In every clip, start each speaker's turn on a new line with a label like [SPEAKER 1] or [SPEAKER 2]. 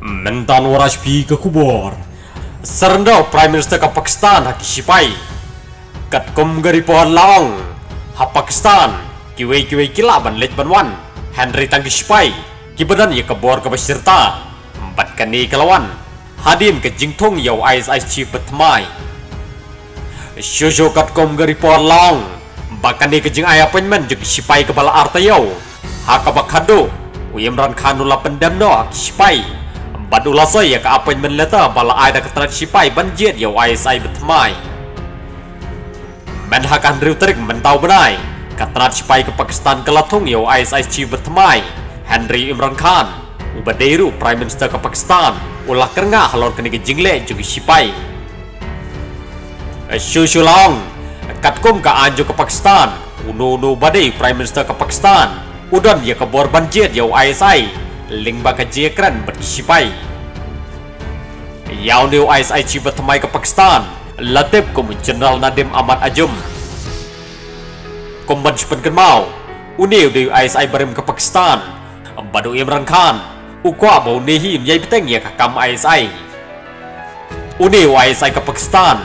[SPEAKER 1] Mentan warashpi ke kubor. Serendau Prime Minister ke Pakistan haki sipai. Kat kum gari pohon laong. Ha Pakistan. Kiwe kiwe kila ban lej ban wan. Henry tangki sipai. Kibadan ye kebor ke beserta. Empat kani kelawan. Hadin ke jingtung yau ais ais chief betmai. Shosho kat kum gari pohon laong. Bahkan ni ke jing ayah appointment juga sipai kepala arta yau. Ha kabak hadu. Uyam ran Badu lasa ya ke apa yang menleta bala ai dah keterat sipai banjir ya wai sai betmai. Men hak Andrew terik mentau benai. Keterat sipai ke Pakistan ke latung ya wai sai chi betmai. Henry Imran Khan. Ubaderu Prime Minister ke Pakistan. Ulah kerengah halor kini ke jingle juga sipai. Shu Shu Long. Katkum ke anju ke Pakistan. Unu unu badai Prime Minister ke Pakistan. Udan ya ke bor banjir ya wai sai ling baka jekran berisipai. Yau new ISI chief bertemai ke Pakistan, latip kum General Nadim Ahmad Ajum. Kum banjpen kenmau, uniu ISI berim ke Pakistan, badu Imran Khan, ukwa bau nehi nyai beteng ya kakam ISI. Uniu ISI ke Pakistan,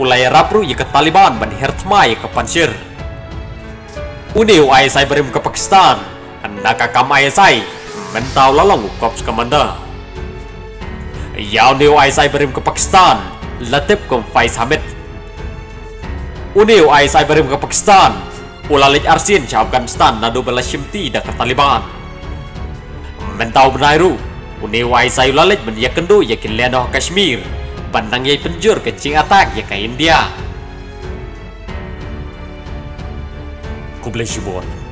[SPEAKER 1] ulai rapru ya ke Taliban ban hertmai ke Panjir. Uniu ISI berim ke Pakistan, anda kakam ISI, mentau lalang Korps Commander. Yau Neo ISI berim ke Pakistan, Latif kum Faiz Hamid. Uneu ISI berim ke Pakistan, Ulalik Arsin ke Afghanistan nadu bela Shimti dah ke Taliban. Mentau benairu, Uneu ISI ulalik menyak kendu yakin Lenoh Kashmir, bandang yai penjur ke Cing Atak ya ke India. Kublai Shibon.